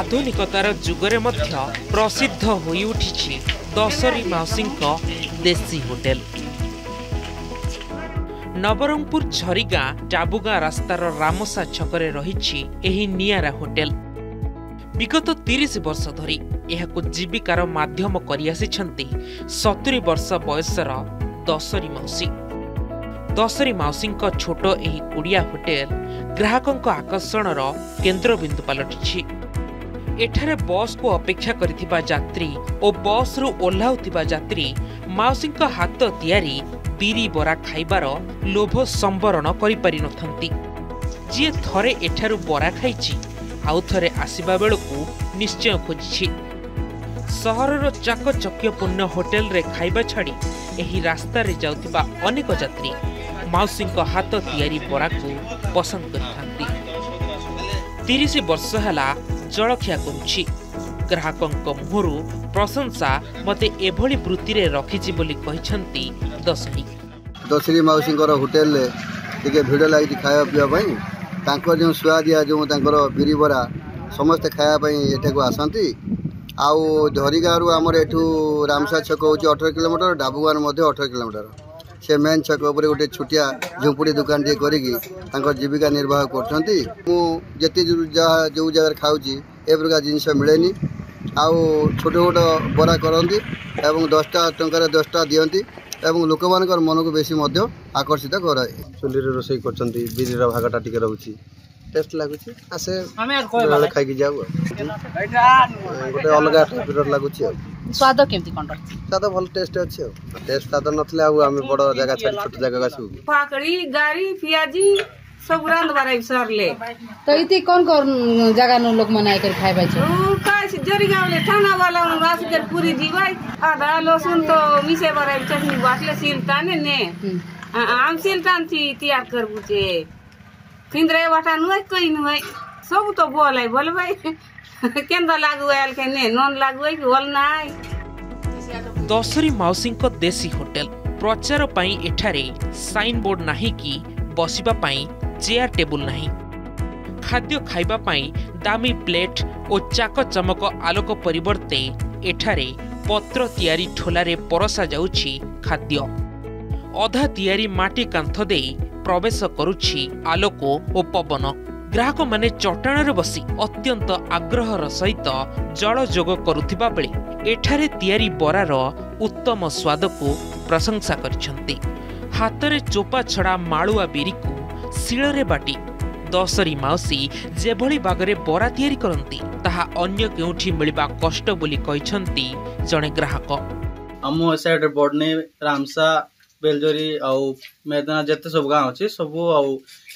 ଆଧୁନିକତାର ଯୁଗରେ ମଧ୍ୟ ପ୍ରସିଦ୍ଧ ହୋଇଉଠିଛି ଦଶରୀ ମାଉସୀଙ୍କ ଦେଶୀ ହୋଟେଲ। ନବରଙ୍ଗପୁର ଝରିଗାଁ ଟାବୁଗାଁ ରାସ୍ତାର ରାମସା ଛକରେ ରହିଛି ଏହି ନିଆରା ହୋଟେଲ। ବିଗତ ତିରିଶ ବର୍ଷ ଧରି ଏହାକୁ ଜୀବିକାର ମାଧ୍ୟମ କରିଆସିଛନ୍ତି ସତୁରି ବର୍ଷ ବୟସର ଦଶରୀ ମାଉସୀ। ଦଶରୀ ମାଉସୀଙ୍କ ଛୋଟ ଏହି କୁଡ଼ିଆ ହୋଟେଲ ଗ୍ରାହକଙ୍କ ଆକର୍ଷଣର କେନ୍ଦ୍ରବିନ୍ଦୁ ପାଲଟିଛି। ଏଠାରେ ବସ୍କୁ ଅପେକ୍ଷା କରିଥିବା ଯାତ୍ରୀ ଓ ବସ୍ରୁ ଓହ୍ଲାଉଥିବା ଯାତ୍ରୀ ମାଉସୀଙ୍କ ହାତ ତିଆରି ବିରି ବରା ଖାଇବାର ଲୋଭ ସମ୍ବରଣ କରିପାରିନଥାନ୍ତି। ଯିଏ ଥରେ ଏଠାରୁ ବରା ଖାଇଛି ଆଉ ଥରେ ଆସିବା ବେଳକୁ ନିଶ୍ଚୟ ଖୋଜିଛି। ସହରର ଚାକଚକ୍ୟପୂର୍ଣ୍ଣ ହୋଟେଲରେ ଖାଇବା ଛାଡ଼ି ଏହି ରାସ୍ତାରେ ଯାଉଥିବା ଅନେକ ଯାତ୍ରୀ ମାଉସୀଙ୍କ ହାତ ତିଆରି ବରାକୁ ପସନ୍ଦ କରିଥାନ୍ତି। ତିରିଶ ବର୍ଷ ହେଲା ଜଳଖିଆ କରୁଛି। ଗ୍ରାହକଙ୍କ ମୁହଁରୁ ପ୍ରଶଂସା ମୋତେ ଏଭଳି ବୃତ୍ତିରେ ରଖିଛି ବୋଲି କହିଛନ୍ତି ଦଶଣୀ ଦଶରୀ ମାଉସୀଙ୍କର ହୋଟେଲରେ ଟିକେ ଭିଡ଼ ଲାଗିଛି ଖାଇବା ପିଇବା ପାଇଁ। ତାଙ୍କର ଯେଉଁ ସୁଆଦିଆ ଯେଉଁ ତାଙ୍କର ବିରି ବରା ସମସ୍ତେ ଖାଇବା ପାଇଁ ଏଠାକୁ ଆସନ୍ତି। ଆଉ ଝରିଗାଁରୁ ଆମର ଏଠୁ ରାମସା ଛକ ହେଉଛି ଅଠର କିଲୋମିଟର ଡାବୁଗାଁରୁ ମଧ୍ୟ ଅଠର କିଲୋମିଟର। ସେ ମେନ୍ ଛକ ଉପରେ ଗୋଟେ ଛୋଟିଆ ଝୁମ୍ପୁଡ଼ି ଦୋକାନଟିଏ କରିକି ତାଙ୍କର ଜୀବିକା ନିର୍ବାହ କରୁଛନ୍ତି। ମୁଁ ଯେତିକି ଯାହା ଯେଉଁ ଜାଗାରେ ଖାଉଛି ଏ ପ୍ରକାର ଜିନିଷ ମିଳେନି। ଆଉ ଛୋଟ ଛୋଟ ବରା କରନ୍ତି ଏବଂ ଦଶଟା ଟଙ୍କାରେ ଦଶଟା ଦିଅନ୍ତି ଏବଂ ଲୋକମାନଙ୍କର ମନକୁ ବେଶୀ ମଧ୍ୟ ଆକର୍ଷିତ କରାଏ। ଚୁଲିରେ ରୋଷେଇ କରୁଛନ୍ତି ବିରିର ଭାଗଟା ଟିକେ ରହୁଛି। ଟେଷ୍ଟ ଲାଗୁଛି ଆସେ ବେଳେ ଖାଇକି ଯାଉ ଗୋଟେ ଅଲଗା ଟାଇପ୍ର ଲାଗୁଛି ଆଉ ସ୍ୱାଦ କେମିତି କ'ଣ ରହିଛି ସ୍ୱାଦ ଭଲ ଟେଷ୍ଟ ଅଛି ଆଉ ଟେଷ୍ଟ ସ୍ୱାଦ ନଥିଲେ ଆଉ ଆମେ ବଡ଼ ଜାଗା ଛାଡ଼ି ଛୋଟ ଜାଗାକୁ ଆସିବୁ ପାକଳି ଗାରି ପିଆଜି ସବୁ ରାନ୍ଧବାର ସରିଲେ ତ ଏତେ କ'ଣ କ'ଣ ଜାଗା ନୁ ଲୋକମାନେ ଆଇକରି ଖାଇବା ଜରି ଗାଁରେ ଥାନା ବାଲା ଆସିକରି ପୁରୀ ଯିବା আদা লসুন তো মিশে বাড়াই চাটনি বাটলে সিল টানে নে আম সিল টানছি তৈয়ার করব যে ফিন্দ্রে ওটা নুয়ে কই নুয়ে সব তো বলাই বলবাই কেন্দ্র লাগুয়াল কেনে নন লাগুয়াই বল নাই ଦଶରୀ ମାଉସୀଙ୍କ ଦେଶୀ ହୋଟେଲ ପ୍ରଚାର ପାଇଁ ଏଠାରେ ସାଇନ୍ ବୋର୍ଡ ନାହିଁ କି ବସିବା ପାଇଁ ଚେୟାର ଟେବୁଲ ନାହିଁ ଖାଦ୍ୟ ଖାଇବା ପାଇଁ ଦାମୀ ପ୍ଲେଟ୍ ଓ ଚାକଚମକ ଆଲୋକ ପରିବର୍ତ୍ତେ ଏଠାରେ ପତ୍ର ତିଆରି ଠୋଲାରେ ପରସାଯାଉଛି ଖାଦ୍ୟ ଅଧା ତିଆରି ମାଟି କାନ୍ଥ ଦେଇ ପ୍ରବେଶ କରୁଛି ଆଲୋକ ଓ ପବନ। ଗ୍ରାହକମାନେ ଚଟାଣରେ ବସି ଅତ୍ୟନ୍ତ ଆଗ୍ରହର ସହିତ ଜଳ ଯୋଗ କରୁଥିବା ବେଳେ ଏଠାରେ ତିଆରି ବରାର ଉତ୍ତମ ସ୍ୱାଦକୁ ପ୍ରଶଂସା କରିଛନ୍ତି। ହାତରେ ଚୋପା ଛଡ଼ା ମାଳୁଆ ବିରିକୁ ଶିଳରେ ବାଟି ଦଶରୀ ମାଉସୀ ଯେଭଳି ବାଗରେ ବରା ତିଆରି କରନ୍ତି ତାହା ଅନ୍ୟ କେଉଁଠି ମିଳିବା କଷ୍ଟ ବୋଲି କହିଛନ୍ତି ଜଣେ ଗ୍ରାହକ। ଆମ ସାଇଡ୍ରେ ବଡ଼ନେଇ ରାମସା ବେଲଜରି ଆଉ ମେଦନା ଯେତେ ସବୁ ଗାଁ ଅଛି ସବୁ ଆଉ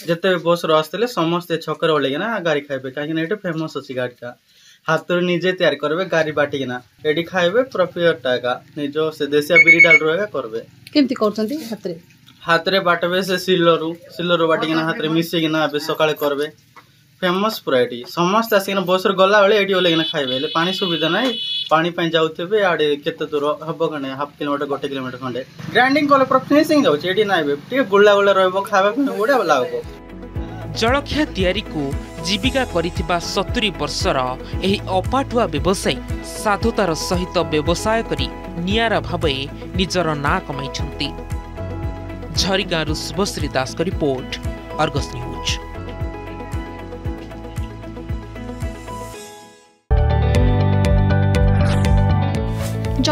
ଯେତେ ବସ୍ର ଆସିଥିଲେ ସମସ୍ତେ ଛକରେ ଓହ୍ଲେଇକିନା ଗାଡ଼ି ଖାଇବେ। କାହିଁକିନା ଏଠି ଫେମସ୍ ଅଛି ଗାଡ଼ିଟା। ହାତରେ ନିଜେ ତିଆରି କରିବେ ଗାଡ଼ି ବାଟିକିନା। ଏଠି ଖାଇବେ ପୁରା ପିଓରଟା ଏକା ନିଜ ସେ ଦେଶିଆ ବିରି ଡାଲରୁ ଏକା କରିବେ। କେମିତି କରୁଛନ୍ତି ହାତରେ? ହାତରେ ବାଟିବେ ସେ ଶିଲରୁ ଶିଲରୁ ବାଟିକିନା ହାତରେ ମିଶେଇକିନା ଏବେ ସକାଳେ କରିବେ। ଫେମସ୍ ପୁରା ଏଠି। ସମସ୍ତେ ଆସିକିନା ବସ୍ରେ ଗଲାବେଳେ ଏଠି ଓହ୍ଲେଇକିନା ଖାଇବେ। ହେଲେ ପାଣି ସୁବିଧା ନାହିଁ। ପାଣି ପାଇଁ ଯାଉଥିବେ ଆଡ଼େ କେତେ ଦୂର ହବ ଖଣ୍ଡେ ହାଫ୍ କିଲୋମିଟର ଗୋଟେ କିଲୋମିଟର ଖଣ୍ଡେ। ଗ୍ରାଇଣ୍ଡିଙ୍ଗ କଲେ ପୁରା ଫିନିସିଂ ଯାଉଛି ଏଠି ବେ। ଟିକେ ଗୁଳା ଗୁଳା ରହିବ ଖାଇବା ପାଇଁ ବଢ଼ିଆ ଲାଗିବ ଜଳଖିଆ ତିଆରିକୁ ଜୀବିକା କରିଥିବା ସତୁରି ବର୍ଷର ଏହି ଅପାଠୁଆ ବ୍ୟବସାୟୀ ସାଧୁତାର ସହିତ ବ୍ୟବସାୟ କରି ନିଆରା ଭାବେ ନିଜର ନାଁ କମାଇଛନ୍ତି। ଝରିଗାଁରୁ ଶୁଭଶ୍ରୀ ଦାସଙ୍କ ରିପୋର୍ଟ ଅର୍ଗସ୍ ନ୍ୟୁଜ୍।